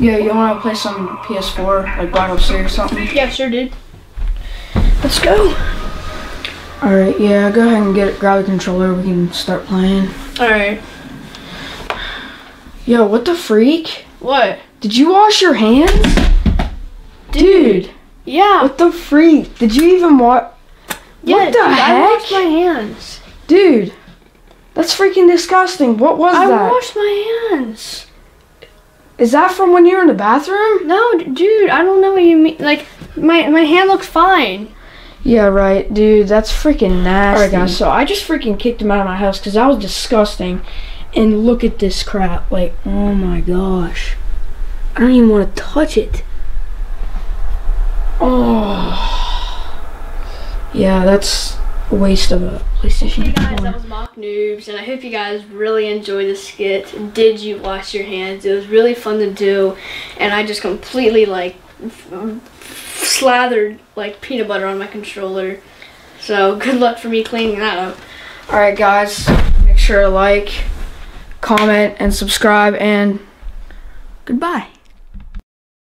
Yeah, you want to play some PS4, like Black Ops 3 or something? Yeah, sure, dude. Let's go. Alright, yeah, go ahead and get it, grab the controller, we can start playing. All right. Yo, what the freak? What? Did you wash your hands? Dude, Yeah. what the freak? Did you even wa- yeah, what the dude, I washed my hands. Dude, that's freaking disgusting. What was I that? I washed my hands. Is that from when you were in the bathroom? No, dude, I don't know what you mean. Like, my my hand looks fine. Yeah, right, dude. That's freaking nasty. Alright, guys, so I just freaking kicked him out of my house because that was disgusting. And look at this crap. Like, oh my gosh. I don't even want to touch it. Oh. Yeah, that's waste of a PlayStation Hey guys, that was Mock Noobs, and I hope you guys really enjoyed the skit. Did you wash your hands? It was really fun to do, and I just completely like slathered like peanut butter on my controller. So good luck for me cleaning that up. Alright, guys. Make sure to like, comment, and subscribe, and goodbye.